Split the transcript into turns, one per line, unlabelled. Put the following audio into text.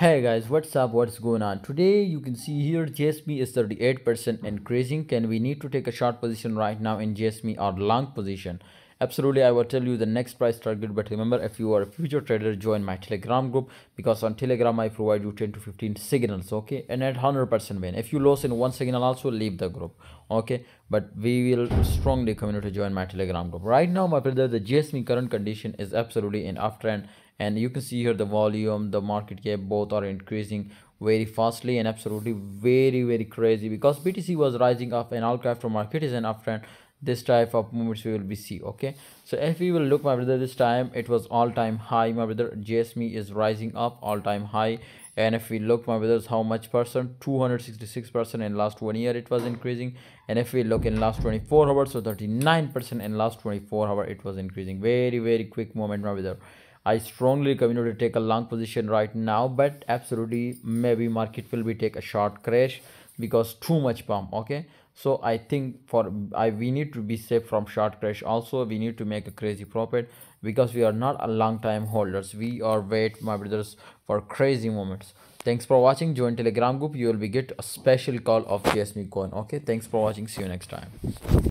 Hey guys, what's up? What's going on? Today you can see here JASMY is 38% increasing. Can we need to take a short position right now in JASMY or long position? Absolutely, I will tell you the next price target. But remember, if you are a future trader, join my Telegram group because on Telegram I provide you 10 to 15 signals. Okay, and at 100% win. If you lose in one signal, also leave the group. Okay, but we will strongly recommend you to join my Telegram group. Right now, my brother, the JASMY current condition is absolutely in uptrend and you can see here the volume the market cap both are increasing very fastly and absolutely very very crazy because btc was rising up and all crypto market is an uptrend. This type of movements we will be see okay? So if we will look my brother this time it was all time high. My brother jasmy is rising up all time high. And if we look my brothers how much percent? 266 percent in last one year it was increasing. And if we look in last 24 hours so 39 percent in last 24 hours it was increasing. Very very quick moment my brother I strongly recommend you to take a long position right now, but absolutely maybe market will be take a short crash because too much pump. Okay, so I think for I we need to be safe from short crash. Also, we need to make a crazy profit because we are not a long time holders. We are wait, my brothers, for crazy moments. Thanks for watching. Join Telegram group. You will be get a special call of JASMY coin. Okay, thanks for watching. See you next time.